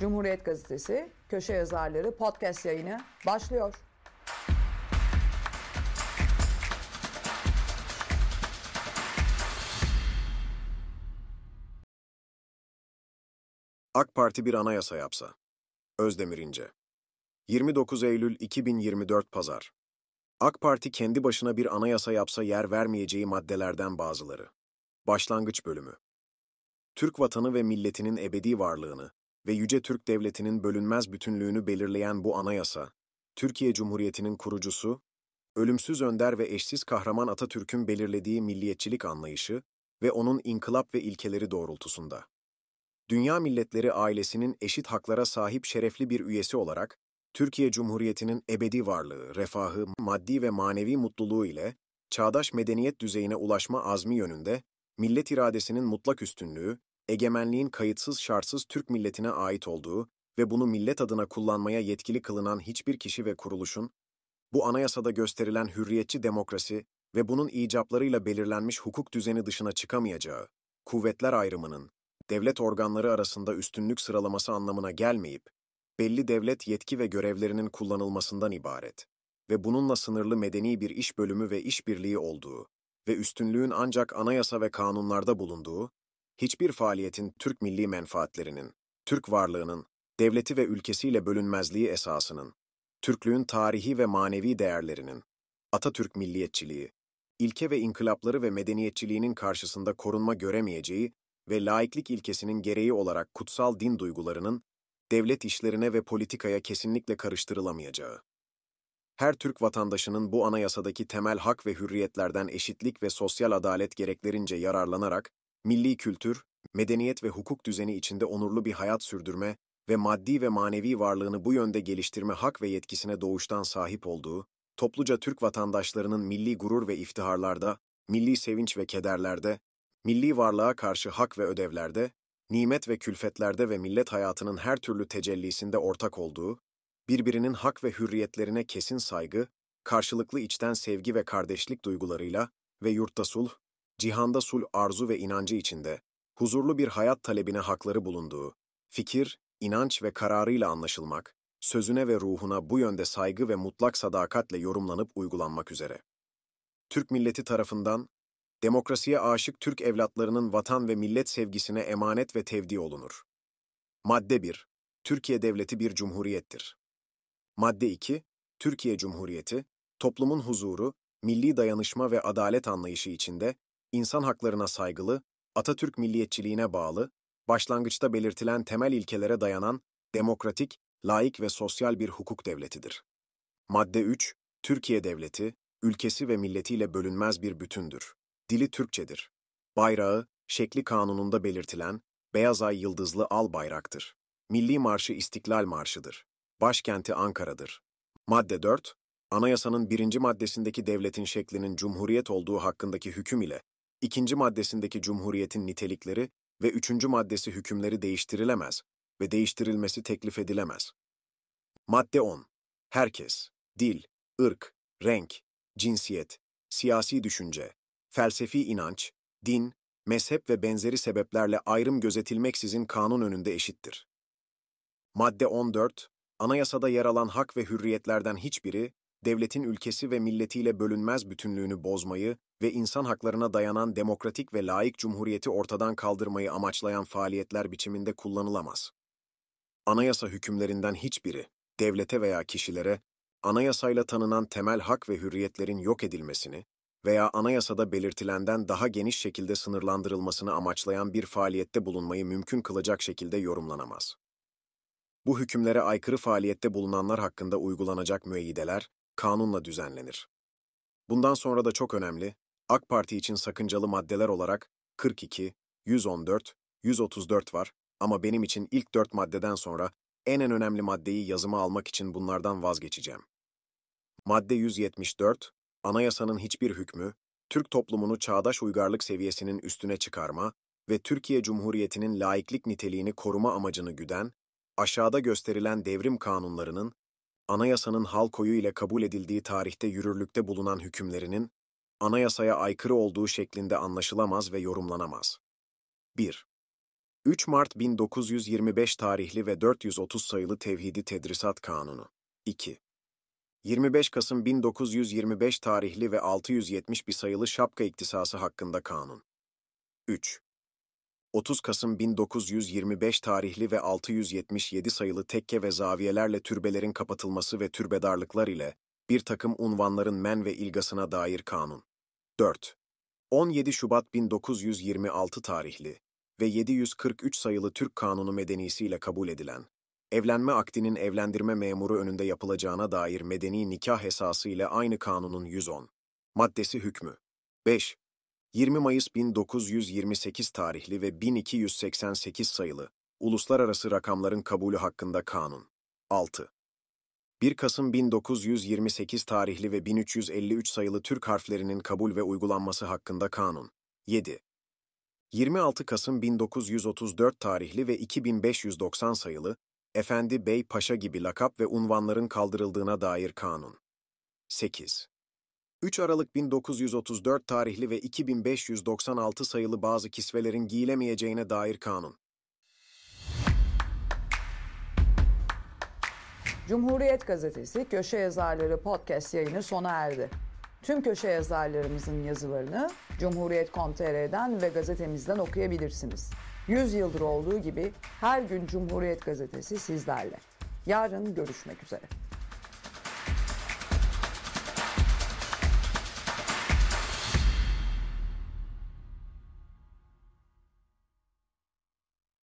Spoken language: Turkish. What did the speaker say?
Cumhuriyet Gazetesi Köşe Yazarları podcast yayını başlıyor. AK Parti bir anayasa yapsa. Özdemir İnce 29 Eylül 2024 Pazar AK Parti kendi başına bir anayasa yapsa yer vermeyeceği maddelerden bazıları. Başlangıç bölümü Türk vatanı ve milletinin ebedi varlığını ve Yüce Türk Devleti'nin bölünmez bütünlüğünü belirleyen bu anayasa, Türkiye Cumhuriyeti'nin kurucusu, ölümsüz önder ve eşsiz kahraman Atatürk'ün belirlediği milliyetçilik anlayışı ve onun inkılap ve ilkeleri doğrultusunda. Dünya Milletleri ailesinin eşit haklara sahip şerefli bir üyesi olarak, Türkiye Cumhuriyeti'nin ebedi varlığı, refahı, maddi ve manevi mutluluğu ile çağdaş medeniyet düzeyine ulaşma azmi yönünde, millet iradesinin mutlak üstünlüğü, egemenliğin kayıtsız şartsız Türk milletine ait olduğu ve bunu millet adına kullanmaya yetkili kılınan hiçbir kişi ve kuruluşun, bu anayasada gösterilen hürriyetçi demokrasi ve bunun icaplarıyla belirlenmiş hukuk düzeni dışına çıkamayacağı, kuvvetler ayrımının, devlet organları arasında üstünlük sıralaması anlamına gelmeyip, belli devlet yetki ve görevlerinin kullanılmasından ibaret ve bununla sınırlı medeni bir iş bölümü ve işbirliği olduğu ve üstünlüğün ancak anayasa ve kanunlarda bulunduğu, hiçbir faaliyetin Türk milli menfaatlerinin, Türk varlığının, devleti ve ülkesiyle bölünmezliği esasının, Türklüğün tarihi ve manevi değerlerinin, Atatürk milliyetçiliği, ilke ve inkılapları ve medeniyetçiliğinin karşısında korunma göremeyeceği ve laiklik ilkesinin gereği olarak kutsal din duygularının devlet işlerine ve politikaya kesinlikle karıştırılamayacağı. Her Türk vatandaşının bu anayasadaki temel hak ve hürriyetlerden eşitlik ve sosyal adalet gereklerince yararlanarak, milli kültür, medeniyet ve hukuk düzeni içinde onurlu bir hayat sürdürme ve maddi ve manevi varlığını bu yönde geliştirme hak ve yetkisine doğuştan sahip olduğu, topluca Türk vatandaşlarının milli gurur ve iftiharlarda, milli sevinç ve kederlerde, milli varlığa karşı hak ve ödevlerde, nimet ve külfetlerde ve millet hayatının her türlü tecellisinde ortak olduğu, birbirinin hak ve hürriyetlerine kesin saygı, karşılıklı içten sevgi ve kardeşlik duygularıyla ve yurtta sulh, cihanda sul arzu ve inancı içinde, huzurlu bir hayat talebine hakları bulunduğu, fikir, inanç ve kararıyla anlaşılmak, sözüne ve ruhuna bu yönde saygı ve mutlak sadakatle yorumlanıp uygulanmak üzere. Türk milleti tarafından, demokrasiye aşık Türk evlatlarının vatan ve millet sevgisine emanet ve tevdi olunur. Madde 1. Türkiye Devleti bir cumhuriyettir. Madde 2. Türkiye Cumhuriyeti, toplumun huzuru, milli dayanışma ve adalet anlayışı içinde, insan haklarına saygılı, Atatürk milliyetçiliğine bağlı, başlangıçta belirtilen temel ilkelere dayanan, demokratik, laik ve sosyal bir hukuk devletidir. Madde 3. Türkiye Devleti, ülkesi ve milletiyle bölünmez bir bütündür. Dili Türkçedir. Bayrağı, şekli kanununda belirtilen, beyaz ay yıldızlı al bayraktır. Milli Marşı İstiklal Marşı'dır. Başkenti Ankara'dır. Madde 4. Anayasanın birinci maddesindeki devletin şeklinin cumhuriyet olduğu hakkındaki hüküm ile, ikinci maddesindeki cumhuriyetin nitelikleri ve üçüncü maddesi hükümleri değiştirilemez ve değiştirilmesi teklif edilemez. Madde 10. Herkes, dil, ırk, renk, cinsiyet, siyasi düşünce, felsefi inanç, din, mezhep ve benzeri sebeplerle ayrım gözetilmeksizin kanun önünde eşittir. Madde 14. Anayasada yer alan hak ve hürriyetlerden hiçbiri, devletin ülkesi ve milletiyle bölünmez bütünlüğünü bozmayı ve insan haklarına dayanan demokratik ve laik cumhuriyeti ortadan kaldırmayı amaçlayan faaliyetler biçiminde kullanılamaz. Anayasa hükümlerinden hiçbiri, devlete veya kişilere, anayasayla tanınan temel hak ve hürriyetlerin yok edilmesini veya anayasada belirtilenden daha geniş şekilde sınırlandırılmasını amaçlayan bir faaliyette bulunmayı mümkün kılacak şekilde yorumlanamaz. Bu hükümlere aykırı faaliyette bulunanlar hakkında uygulanacak müeyyideler, kanunla düzenlenir. Bundan sonra da çok önemli, AK Parti için sakıncalı maddeler olarak 42, 114, 134 var ama benim için ilk dört maddeden sonra en en önemli maddeyi yazıma almak için bunlardan vazgeçeceğim. Madde 174, anayasanın hiçbir hükmü, Türk toplumunu çağdaş uygarlık seviyesinin üstüne çıkarma ve Türkiye Cumhuriyeti'nin laiklik niteliğini koruma amacını güden, aşağıda gösterilen devrim kanunlarının, anayasanın hal koyu ile kabul edildiği tarihte yürürlükte bulunan hükümlerinin, anayasaya aykırı olduğu şeklinde anlaşılamaz ve yorumlanamaz. 1. 3 Mart 1925 tarihli ve 430 sayılı Tevhidi Tedrisat Kanunu. 2. 25 Kasım 1925 tarihli ve 671 sayılı Şapka İktisası hakkında kanun. 3. 30 Kasım 1925 tarihli ve 677 sayılı tekke ve zaviyelerle türbelerin kapatılması ve türbedarlıklar ile bir takım unvanların men ve ilgasına dair kanun. 4. 17 Şubat 1926 tarihli ve 743 sayılı Türk Kanunu medenisiyle kabul edilen, evlenme akdinin evlendirme memuru önünde yapılacağına dair medeni nikah esası ile aynı kanunun 110. Maddesi hükmü. 5. 20 Mayıs 1928 tarihli ve 1288 sayılı uluslararası rakamların kabulü hakkında kanun. 6. 1 Kasım 1928 tarihli ve 1353 sayılı Türk harflerinin kabul ve uygulanması hakkında kanun. 7. 26 Kasım 1934 tarihli ve 2590 sayılı Efendi Bey Paşa gibi lakap ve unvanların kaldırıldığına dair kanun. 8. 3 Aralık 1934 tarihli ve 2596 sayılı bazı kisvelerin giyilemeyeceğine dair kanun. Cumhuriyet Gazetesi Köşe Yazarları podcast yayını sona erdi. Tüm köşe yazarlarımızın yazılarını Cumhuriyet.com.tr'den ve gazetemizden okuyabilirsiniz. 100 yıldır olduğu gibi her gün Cumhuriyet Gazetesi sizlerle. Yarın görüşmek üzere.